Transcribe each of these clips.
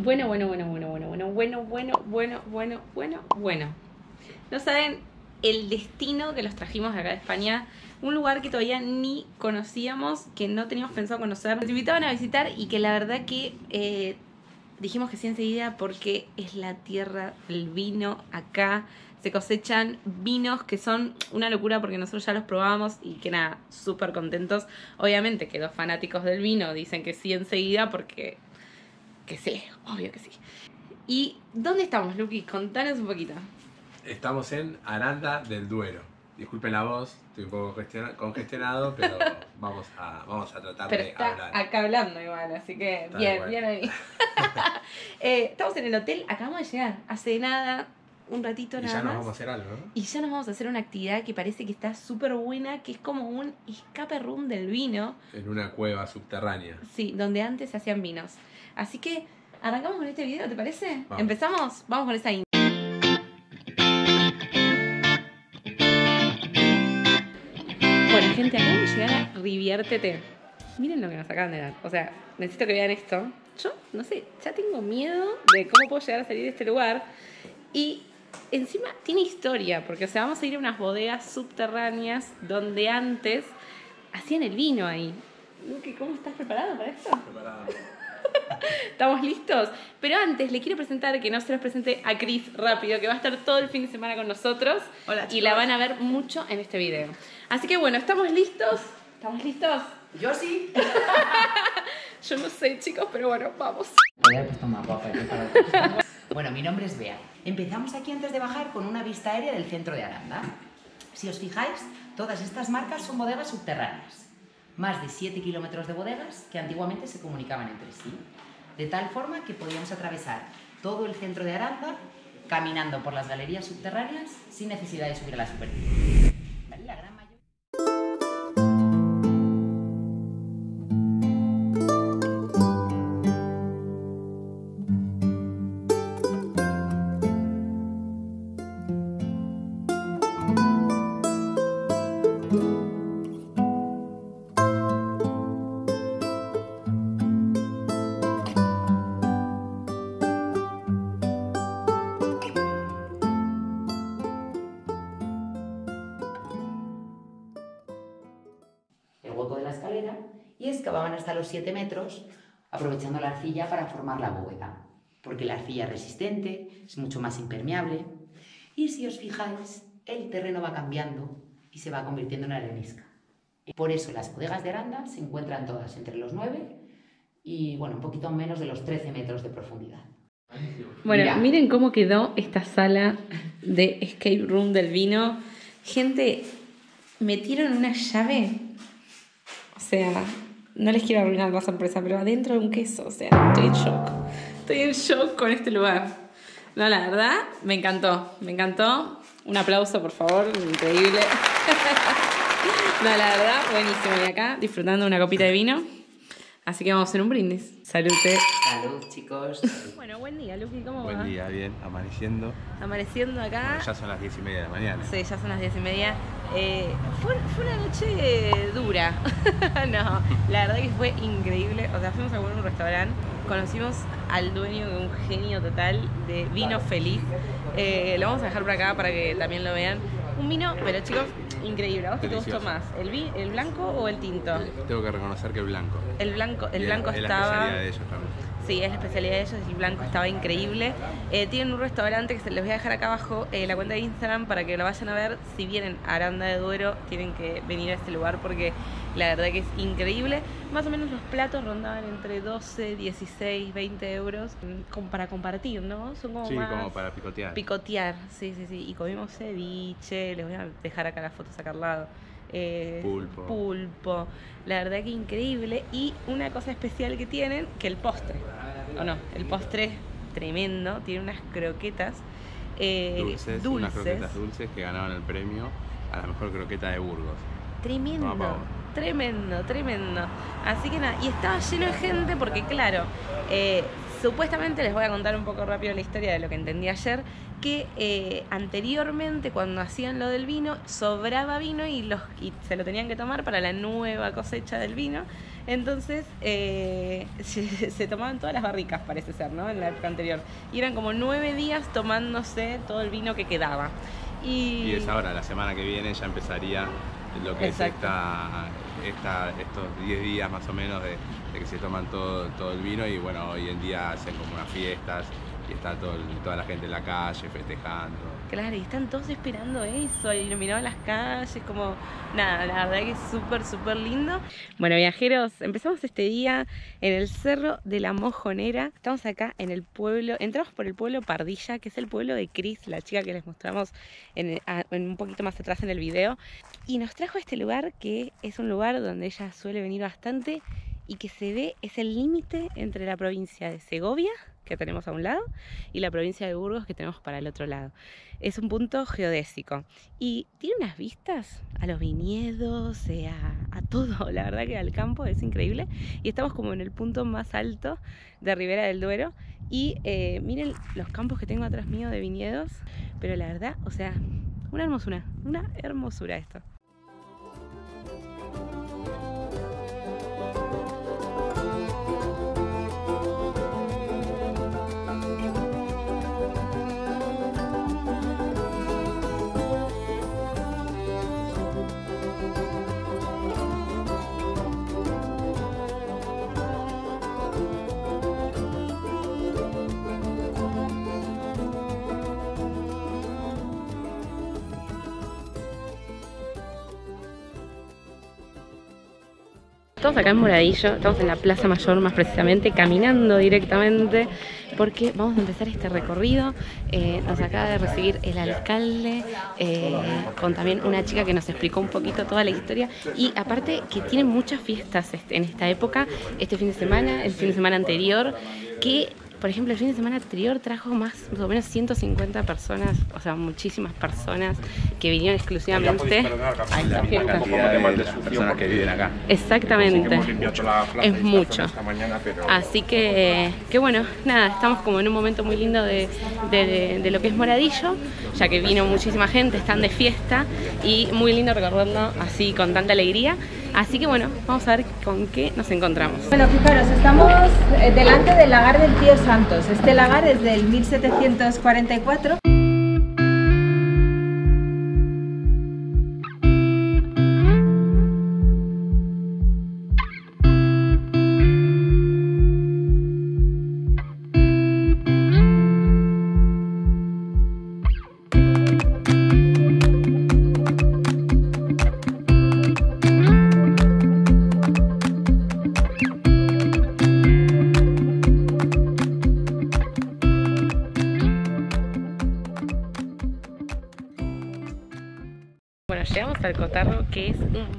Bueno, bueno, bueno, bueno, bueno, bueno, bueno, bueno, bueno, bueno, bueno, bueno. No saben el destino que los trajimos de acá de España. Un lugar que todavía ni conocíamos, que no teníamos pensado conocer. Nos invitaban a visitar y que la verdad que eh, dijimos que sí enseguida porque es la tierra del vino acá. Se cosechan vinos que son una locura porque nosotros ya los probamos y que nada, súper contentos. Obviamente que los fanáticos del vino dicen que sí enseguida porque que sí, obvio que sí. ¿Y dónde estamos, Luqui? Contanos un poquito. Estamos en Aranda del Duero. Disculpen la voz, estoy un poco gestiona- congestionado, pero vamos a, vamos a tratar Pero de está hablar. acá hablando igual, así que bien, bien ahí. Eh, estamos en el hotel, acabamos de llegar, hace nada, un ratito Y nada ya nos más. vamos a hacer algo, ¿no? Y ya nos vamos a hacer una actividad que parece que está súper buena, que es como un escape room del vino, En una cueva subterránea. sí, donde antes se hacían vinos. Así que arrancamos con este video, ¿te parece? Vamos. ¿Empezamos? Vamos con esa intro. Bueno, gente, acabamos de llegar a Riviértete. Miren lo que nos acaban de dar. O sea, necesito que vean esto. Yo, no sé, ya tengo miedo de cómo puedo llegar a salir de este lugar. Y encima tiene historia, porque, o sea, vamos a ir a unas bodegas subterráneas donde antes hacían el vino ahí. Luque, ¿Cómo estás preparado para esto? ¿Estamos listos? Pero antes le quiero presentar, que no se los presente a Cris rápido, que va a estar todo el fin de semana con nosotros. Hola, Y chicos. la van a ver mucho en este video. Así que bueno, ¿estamos listos? ¿Estamos listos? Yo sí. Yo no sé, chicos, pero bueno, vamos. Podría haber puesto más guapa aquí para- Bueno, mi nombre es Bea. Empezamos aquí antes de bajar con una vista aérea del centro de Aranda. Si os fijáis, todas estas marcas son bodegas subterráneas. Más de 7 kilómetros de bodegas que antiguamente se comunicaban entre sí. De tal forma que podíamos atravesar todo el centro de Aranda caminando por las galerías subterráneas sin necesidad de subir a la superficie. Y excavaban hasta los 7 metros, aprovechando la arcilla para formar la bóveda, porque la arcilla es resistente, es mucho más impermeable, y si os fijáis, el terreno va cambiando y se va convirtiendo en arenisca. Por eso las bodegas de Aranda se encuentran todas entre los 9 y, bueno, un poquito menos de los 13 metros de profundidad. Bueno, miren cómo quedó esta sala de escape room del vino. Gente, metieron una llave. O sea, no les quiero arruinar la sorpresa, pero adentro de un queso. O sea, estoy en shock. Estoy en shock con este lugar. No, la verdad, me encantó. Me encantó. Un aplauso, por favor. Increíble. No, la verdad, buenísimo. Y acá disfrutando una copita de vino. Así que vamos a hacer un brindis. Salute. Salud, chicos. Bueno, buen día, Luqui. ¿Cómo Buen va? día, bien, amaneciendo. Amaneciendo acá. Bueno, ya son las 10 y media de la mañana. Sí, ya son las diez y media. Eh, fue, fue una noche dura. no, la verdad que fue increíble. O sea, fuimos a un restaurante, conocimos al dueño, es un genio total de vino feliz. Eh, lo vamos a dejar por acá para que también lo vean. Un vino, pero chicos, increíble. ¿A vos qué te gustó más? ¿El, vi- ¿El blanco o el tinto? Tengo que reconocer que el blanco. El blanco, el Y blanco es la estaba. especialidad de ellos también. Sí, es la especialidad de ellos, el blanco estaba increíble. Eh, tienen un restaurante que se les voy a dejar acá abajo, eh, la cuenta de Instagram, para que lo vayan a ver. Si vienen a Aranda de Duero, tienen que venir a este lugar porque la verdad que es increíble. Más o menos los platos rondaban entre 12, 16, 20 euros mm, como para compartir, ¿no? Son como Sí, más como para picotear. picotear, sí, sí, sí. Y comimos ceviche, les voy a dejar acá las fotos acá al lado. Eh, Pulpo. pulpo. La verdad que increíble. Y una cosa especial que tienen, que el postre. ¿O no? El postre es tremendo. Tiene unas croquetas eh, Dulces, unas croquetas dulces que ganaron el premio a la mejor croqueta de Burgos. Tremendo, tremendo, tremendo. Así que nada, y estaba lleno de gente porque claro, eh, supuestamente les voy a contar un poco rápido la historia de lo que entendí ayer, que eh, anteriormente cuando hacían lo del vino, sobraba vino y, los, y se lo tenían que tomar para la nueva cosecha del vino. Entonces eh, se, se tomaban todas las barricas, parece ser, ¿no? En la época anterior. Y eran como nueve días tomándose todo el vino que quedaba. Y, Y es ahora, la semana que viene ya empezaría lo que Exacto. es esta, estos 10 días más o menos de, de que se toman todo, todo el vino y bueno, hoy en día hacen como unas fiestas y está todo toda la gente en la calle festejando. Claro, y están todos esperando eso, iluminaban las calles, como nada, la verdad que es súper, súper lindo. Bueno, viajeros, empezamos este día en el Cerro de la Mojonera. Estamos acá en el pueblo, entramos por el pueblo Pardilla, que es el pueblo de Cris, la chica que les mostramos en un poquito más atrás en el video. Y nos trajo a este lugar que es un lugar donde ella suele venir bastante y que se ve, es el límite entre la provincia de Segovia, que tenemos a un lado, y la provincia de Burgos, que tenemos para el otro lado. Es un punto geodésico y tiene unas vistas a los viñedos, eh, a, todo, la verdad que al campo es increíble. Y estamos como en el punto más alto de Ribera del Duero. Y eh, miren los campos que tengo atrás mío de viñedos, pero la verdad, o sea, una hermosura, una hermosura esto. Estamos acá en Moradillo, estamos en la Plaza Mayor más precisamente, caminando directamente porque vamos a empezar este recorrido. Eh, nos acaba de recibir el alcalde eh, con también una chica que nos explicó un poquito toda la historia y aparte que tienen muchas fiestas este- en esta época, este fin de semana, el fin de semana anterior, que por ejemplo, el fin de semana anterior trajo más, más o menos 150 personas, o sea, muchísimas personas que vinieron exclusivamente a esta fiesta. cantidad de, las personas que viven acá. Exactamente. Es mucho. Así que, que bueno, nada, estamos como en un momento muy lindo de, de- de lo que es Moradillo, ya que vino muchísima gente, están de fiesta y muy lindo recordarlo así con tanta alegría. Así que bueno, vamos a ver con qué nos encontramos. Bueno, fijaros, estamos eh, delante del lagar del Tío Santos. Este lagar es del 1744.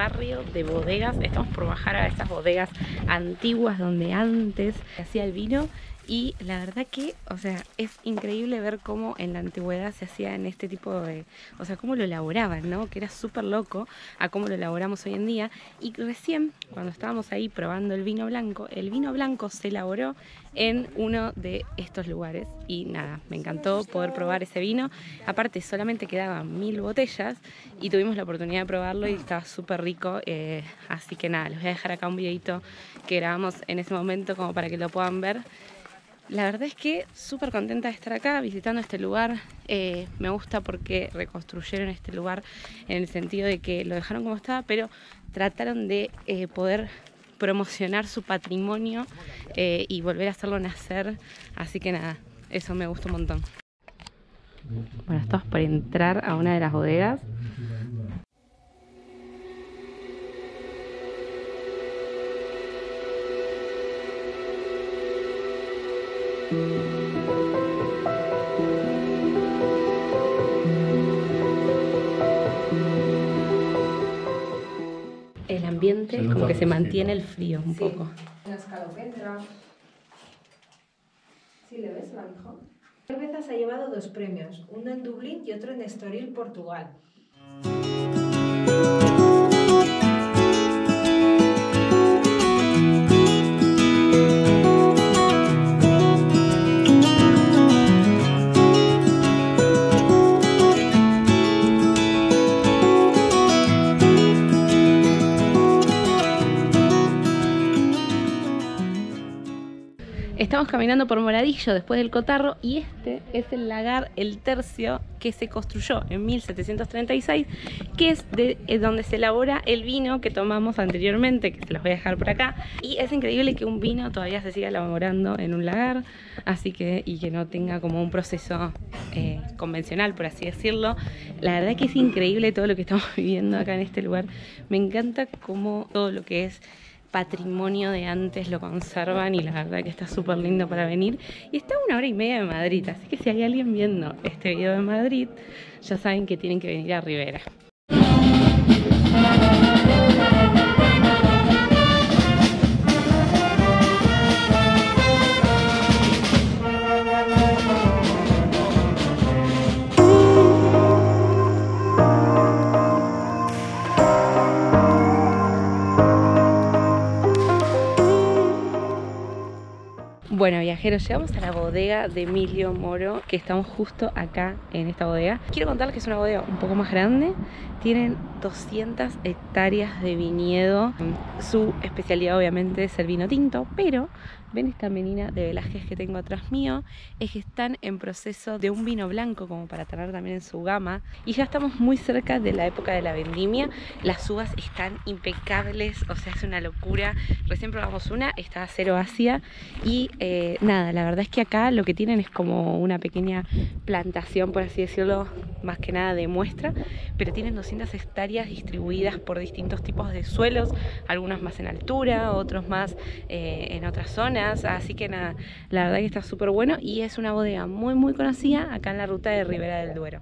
Barrio de bodegas. Estamos por bajar a estas bodegas antiguas donde antes hacía el vino. Y la verdad que, o sea, es increíble ver cómo en la antigüedad se hacía en este tipo de... O sea, cómo lo elaboraban, ¿no? Que era súper loco a cómo lo elaboramos hoy en día. Y recién, cuando estábamos ahí probando el vino blanco, el vino blanco se elaboró en uno de estos lugares. Y nada, me encantó poder probar ese vino. Aparte, solamente quedaban mil botellas y tuvimos la oportunidad de probarlo y estaba súper rico. eh, así que nada, les voy a dejar acá un videito que grabamos en ese momento como para que lo puedan ver. La verdad es que súper contenta de estar acá visitando este lugar. Eh, me gusta porque reconstruyeron este lugar en el sentido de que lo dejaron como estaba, pero trataron de eh, poder promocionar su patrimonio eh, y volver a hacerlo nacer. Así que nada, eso me gusta un montón. Bueno, estamos por entrar a una de las bodegas. El ambiente como que se mantiene el frío un poco. Una escalopendra. ¿Sí le ves, la dijo? Cervezas ha llevado dos premios, uno en Dublín y otro en Estoril, Portugal. Estamos caminando por Moradillo después del Cotarro y este es el lagar El Tercio que se construyó en 1736, que es de es donde se elabora el vino que tomamos anteriormente, que se los voy a dejar por acá. Y es increíble que un vino todavía se siga elaborando en un lagar, así que y que no tenga como un proceso eh, convencional, por así decirlo. La verdad que es increíble todo lo que estamos viviendo acá en este lugar. Me encanta cómo todo lo que es patrimonio de antes lo conservan y la verdad que está súper lindo para venir. Y está a una hora y media de Madrid, así que si hay alguien viendo este video de Madrid, ya saben que tienen que venir a Rivera. Llegamos a la bodega de Emilio Moro, que estamos justo acá en esta bodega. Quiero contarles que es una bodega un poco más grande. Tienen 200 hectáreas de viñedo. Su especialidad obviamente es el vino tinto, pero ven esta menina de Velázquez que tengo atrás mío, es que están en proceso de un vino blanco como para tener también en su gama. Y ya estamos muy cerca de la época de la vendimia, las uvas están impecables, o sea es una locura, recién probamos una, está cero ácida. Y eh, nada, la verdad es que acá lo que tienen es como una pequeña plantación por así decirlo, más que nada de muestra, pero tienen 200 hectáreas distribuidas por distintos tipos de suelos, algunos más en altura, otros más eh, en otras zonas, así que nada, la verdad que está súper bueno y es una bodega muy muy conocida acá en la ruta de Ribera del Duero.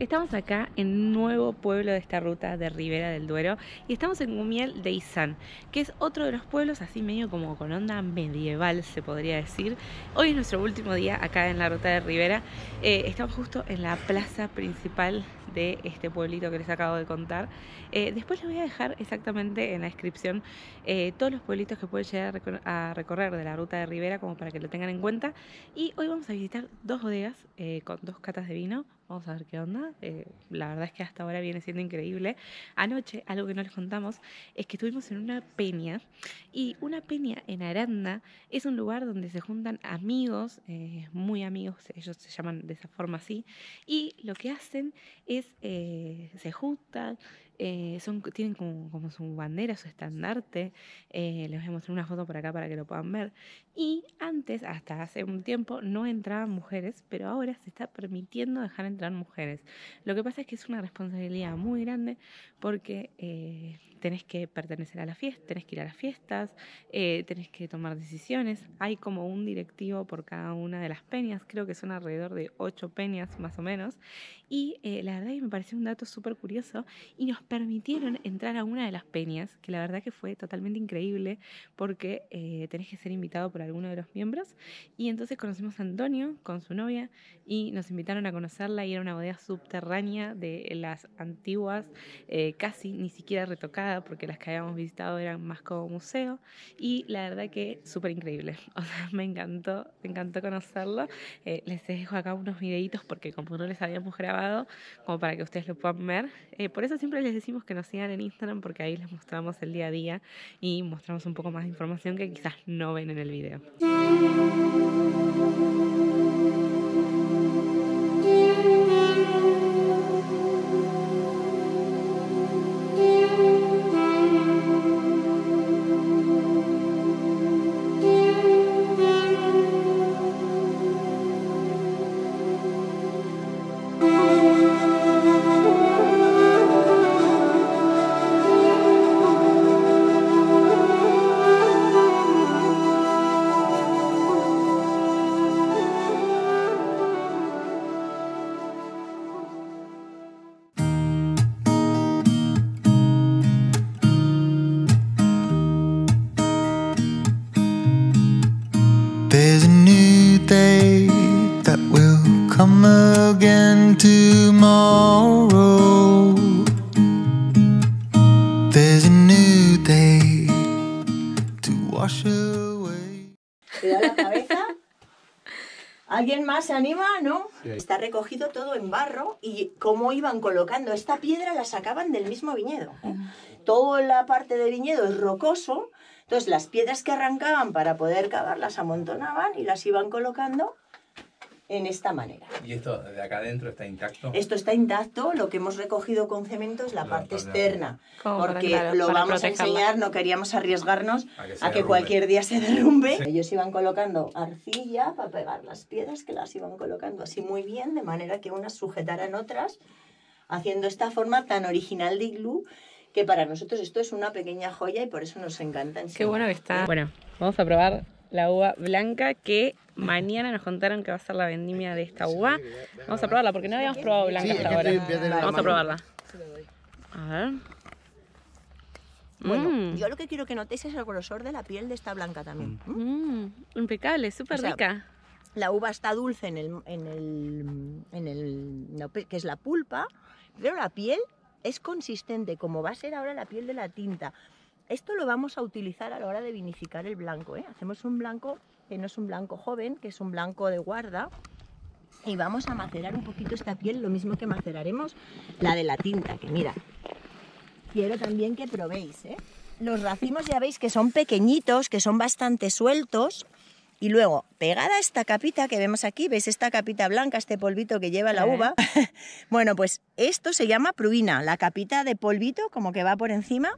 Estamos acá en nuevo pueblo de esta ruta de Ribera del Duero y estamos en Gumiel de Izán, que es otro de los pueblos así medio como con onda medieval se podría decir. Hoy es nuestro último día acá en la ruta de Ribera. Eh, estamos justo en la plaza principal de este pueblito que les acabo de contar. Eh, después les voy a dejar exactamente en la descripción eh, todos los pueblitos que pueden llegar a, a recorrer de la ruta de Ribera como para que lo tengan en cuenta. Y hoy vamos a visitar dos bodegas con dos catas de vino. Vamos a ver qué onda. Eh, la verdad es que hasta ahora viene siendo increíble. Anoche, algo que no les contamos, es que estuvimos en una peña. Y una peña en Aranda es un lugar donde se juntan amigos, eh, muy amigos, ellos se llaman de esa forma así. Y lo que hacen es, eh, se juntan, eh, son, tienen como, como su bandera, su estandarte. eh, les voy a mostrar una foto por acá para que lo puedan ver. Y antes, hasta hace un tiempo, no entraban mujeres, pero ahora se está permitiendo dejar entrar mujeres. Lo que pasa es que es una responsabilidad muy grande porque eh, tenés que pertenecer a la fiesta, tenés que ir a las fiestas, eh, tenés que tomar decisiones. Hay como un directivo por cada una de las peñas, creo que son alrededor de ocho peñas más o menos. Y eh, la verdad que me pareció un dato súper curioso y nos permitieron entrar a una de las peñas, que la verdad que fue totalmente increíble porque eh, tenés que ser invitado por alguno de los miembros. Y entonces conocimos a Antonio con su novia y nos invitaron a conocerla y era una bodega subterránea de las antiguas, eh, casi ni siquiera porque las que habíamos visitado eran más como museo y la verdad que súper increíble. O sea, me encantó, me encantó conocerlo. Eh, les dejo acá unos videitos porque como no les habíamos grabado, como para que ustedes lo puedan ver. Eh, por eso siempre les decimos que nos sigan en Instagram porque ahí les mostramos el día a día y mostramos un poco más de información que quizás no ven en el video. Más se anima? ¿No? Sí. Está recogido todo en barro y cómo iban colocando esta piedra la sacaban del mismo viñedo. Toda la parte del viñedo es rocoso Entonces las piedras que arrancaban para poder cavar las amontonaban y las iban colocando en esta manera. ¿Y esto de acá adentro está intacto? Esto está intacto, lo que hemos recogido con cemento es la La parte externa, Como porque claro, lo vamos a protegerla. enseñar, no queríamos arriesgarnos A que a que cualquier día se derrumbe. Ellos iban colocando arcilla para pegar las piedras, que las iban colocando así muy bien, de manera que unas sujetaran otras, haciendo esta forma tan original de iglú, que para nosotros esto es una pequeña joya y por eso nos encanta Qué bueno que está. Bueno, vamos a probar la uva blanca que mañana nos contaron que va a ser la vendimia de esta uva. Vamos a probarla porque no habíamos probado blanca hasta ahora. Vamos a probarla. A ver. Bueno, Mm. yo lo que quiero que notéis es el grosor de la piel de esta blanca también. ¿m? Mm, impecable, súper O sea, rica. La uva está dulce en el, en el, en el no, que es la pulpa, pero la piel es consistente, como va a ser ahora la piel de la tinta. Esto lo vamos a utilizar a la hora de vinificar el blanco. ¿eh? Hacemos un blanco que no es un blanco joven, que es un blanco de guarda. Y vamos a macerar un poquito esta piel, lo mismo que maceraremos la de la tinta, que mira, quiero también que probéis. ¿eh? Los racimos ya veis que son pequeñitos, que son bastante sueltos. Y luego, pegada a esta capita que vemos aquí, ¿veis esta capita blanca, este polvito que lleva la Sí. uva? bueno, pues esto se llama pruina, la capita de polvito como que va por encima.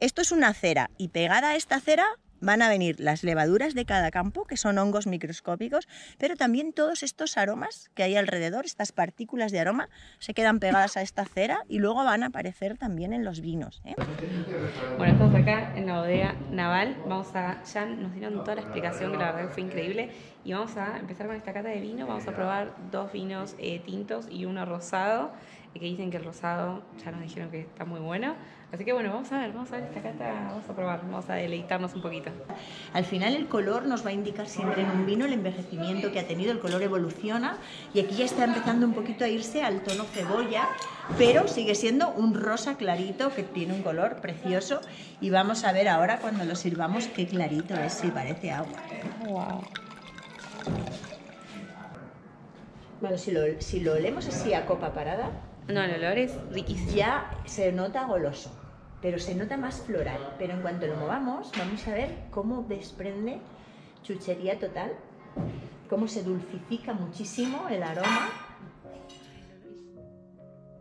Esto es una cera y pegada a esta cera van a venir las levaduras de cada campo, que son hongos microscópicos, pero también todos estos aromas que hay alrededor, estas partículas de aroma, se quedan pegadas a esta cera y luego van a aparecer también en los vinos. ¿eh? Bueno, estamos acá en la bodega naval. Vamos a. Ya nos dieron toda la explicación, que la verdad que fue increíble. Y vamos a empezar con esta cata de vino. Vamos a probar dos vinos eh, tintos y uno rosado. Eh, Que dicen que el rosado ya nos dijeron que está muy bueno. Así que bueno, vamos a ver, vamos a ver esta cata, vamos a probar, vamos a deleitarnos un poquito. Al final el color nos va a indicar siempre en un vino el envejecimiento que ha tenido, el color evoluciona y aquí ya está empezando un poquito a irse al tono cebolla, pero sigue siendo un rosa clarito que tiene un color precioso y vamos a ver ahora cuando lo sirvamos qué clarito es, si parece agua. Wow. Bueno, si lo, si lo olemos así a copa parada, No, el olor es riquísimo. ya se nota goloso, pero se nota más floral. Pero en cuanto lo movamos, vamos a ver cómo desprende chuchería total, cómo se dulcifica muchísimo el aroma.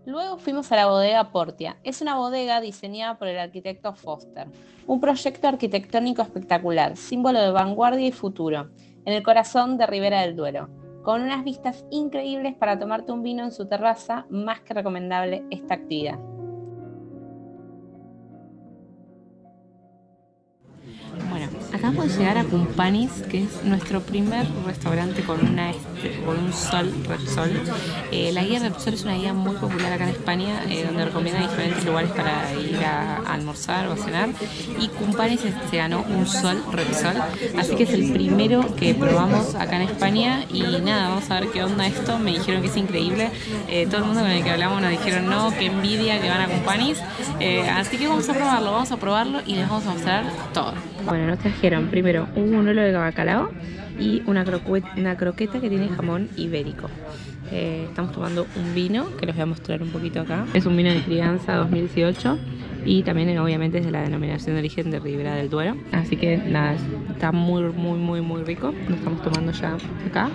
Luego fuimos a la bodega Portia. Es una bodega diseñada por el arquitecto Foster. Un proyecto arquitectónico espectacular, símbolo de vanguardia y futuro, en el corazón de Ribera del Duero. Con unas vistas increíbles para tomarte un vino en su terraza, más que recomendable esta actividad. Acabamos de llegar a Cumpanis, que es nuestro primer restaurante con, una, este, con un sol Repsol. Eh, la guía Repsol es una guía muy popular acá en España, eh, donde recomienda diferentes lugares para ir a, almorzar o cenar. Y Cumpanis se, se ganó un sol Repsol, así que es el primero que probamos acá en España. Y nada, vamos a ver qué onda esto. Me dijeron que es increíble. Eh, todo el mundo con el que hablamos nos dijeron no, qué envidia que van a Cumpanis. Así que vamos a probarlo, vamos a probarlo y les vamos a mostrar todo. Bueno, nos trajeron primero un monólogo de bacalao y una, crocue- una croqueta que tiene jamón ibérico. Eh, estamos tomando un vino que les voy a mostrar un poquito acá. Es un vino de crianza 2018 y también eh, obviamente es de la denominación de origen de Ribera del Duero. Así que nada, está muy, muy, muy, muy rico. Lo estamos tomando ya acá.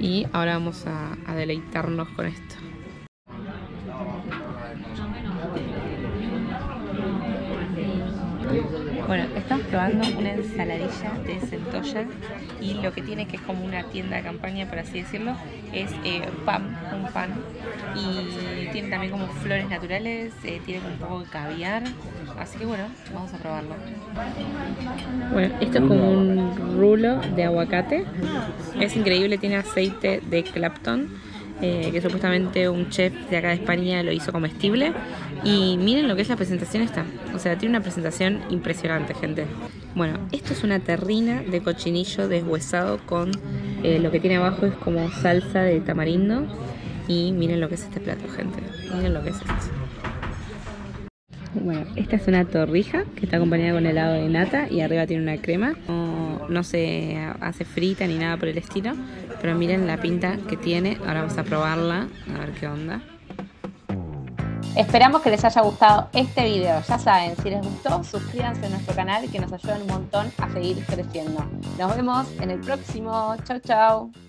Y ahora vamos a deleitarnos con esto. Bueno, estamos probando una ensaladilla de centolla y lo que tiene que es como una tienda de campaña, por así decirlo, es eh, pan, un pan y tiene también como flores naturales, eh, tiene un poco de caviar, así que bueno, vamos a probarlo. Bueno, esto es como un rulo de aguacate, es increíble, tiene aceite de Clapton. Eh, que supuestamente un chef de acá de España lo hizo comestible. Y miren lo que es la presentación esta. O sea, tiene una presentación impresionante, gente. Bueno, esto es una terrina de cochinillo deshuesado con eh, lo que tiene abajo es como salsa de tamarindo. Y miren lo que es este plato, gente. Miren lo que es esto. Bueno, esta es una torrija que está acompañada con helado de nata y arriba tiene una crema. No, no se hace frita ni nada por el estilo, pero miren la pinta que tiene. Ahora vamos a probarla, a ver qué onda. Esperamos que les haya gustado este video. Ya saben, si les gustó, suscríbanse a nuestro canal que nos ayudan un montón a seguir creciendo. Nos vemos en el próximo. Chau, chau.